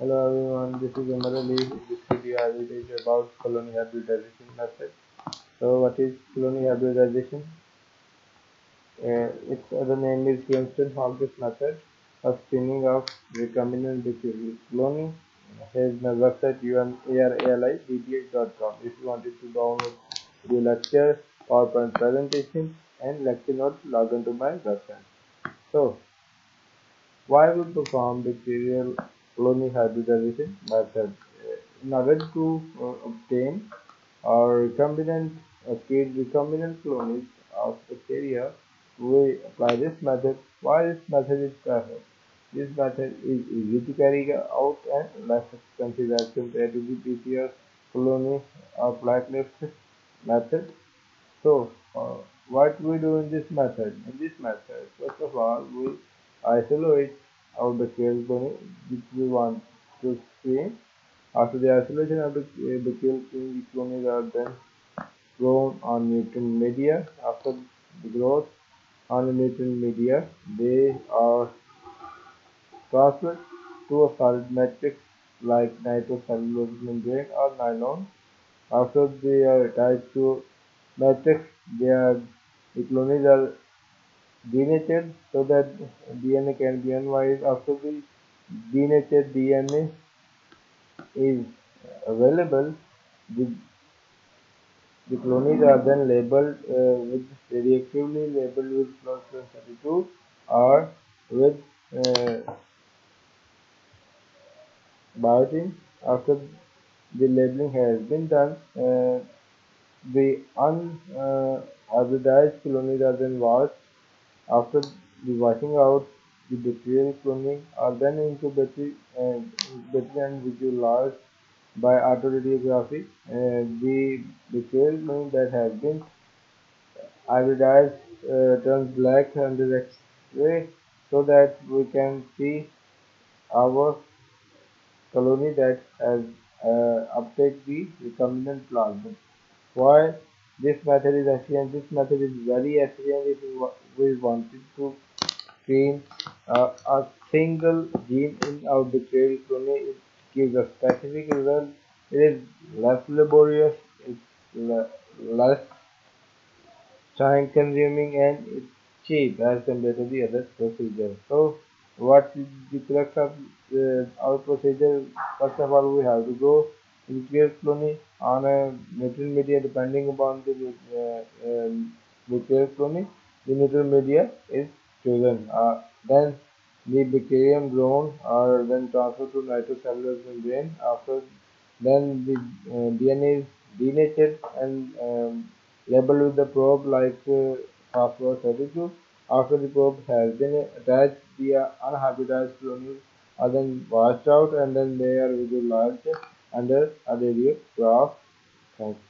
Hello everyone, this is Umar Ali. This video I will teach about colony hybridization method. So what is colony hybridization? Uh, its other name is Grunstein-Hogness method of screening of recombinant bacterial colony. Is my website umaralidth.com if you wanted to download the lecture, PowerPoint presentation and lecture notes log on to my website. So why we perform bacterial colony hybridization method? In order to uh, obtain our recombinant uh, recombinant colonies of bacteria, we apply this method. Why this method is preferred? This method is easy to carry out and less expensive as compared to the PCR colony or platelet method. So, uh, what we do in this method? In this method, first of all, we isolate our bacterial colony which we want to screen. After the isolation of the bacterial colonies are then grown on nutrient media. After the growth on the nutrient media, they are transferred to a solid matrix like nitrocellulose membrane or nylon. After they are attached to matrix, they are the colonies are denatured so that DNA can be analyzed after the denatured DNA is available the, the colonies are then labeled uh, with radioactively labeled with phosphorus 32 or with uh, biotin. After the labeling has been done uh, the unhybridized uh, colonies are then washed after the washing out, the bacterial cloning are then incubated and, incubated and visualized by autoradiography. And the bacterial cloning that has been iodized uh, turns black under X-ray so that we can see our colony that has uh, uptake the recombinant plasmid. Why this method is efficient? This method is very efficient if we wanted to screen uh, a single gene in our bacterial colony. It gives a specific result. It is less laborious, it's le less time consuming and it's cheap as compared to the other procedure. So what is the crux of uh, our procedure? First of all, we have to go nuclear colony on a nutrient media depending upon the uh, uh, nuclear colony the neutral media is chosen uh, then the bacterium grown are then transferred to nitrocellulose membrane after then the uh, DNA is denatured and um, labeled with the probe like uh, phosphorus 32 after the probe has been attached the uh, unhybridized colonies are then washed out and then they are visualized under a radiograph. Thanks.